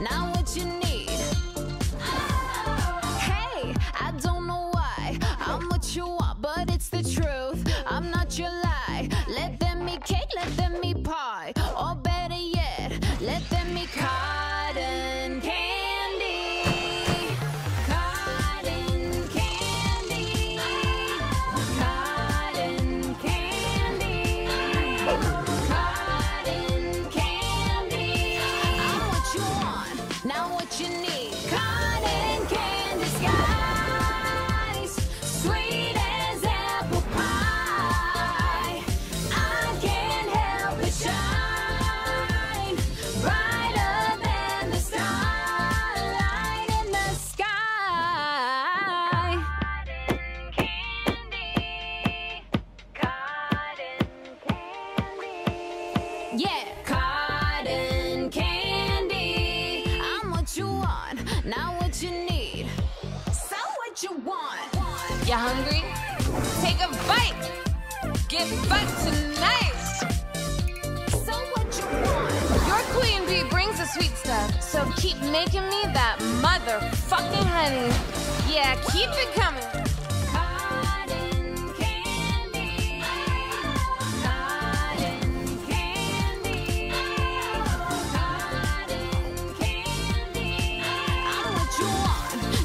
not what you need. Hey, I don't know why I'm what you want, but it's the truth. I'm not your lie. Yeah, cotton candy. I'm what you want, not what you need. So what you want? You hungry? Take a bite. Get fucked tonight. So what you want? Your queen bee brings the sweet stuff, so keep making me that motherfucking honey. Yeah, keep it coming.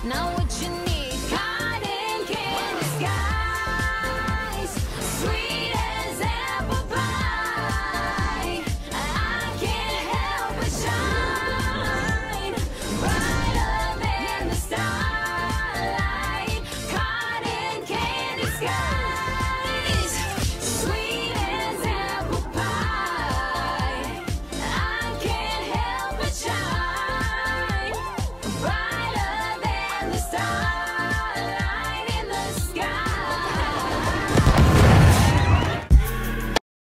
Now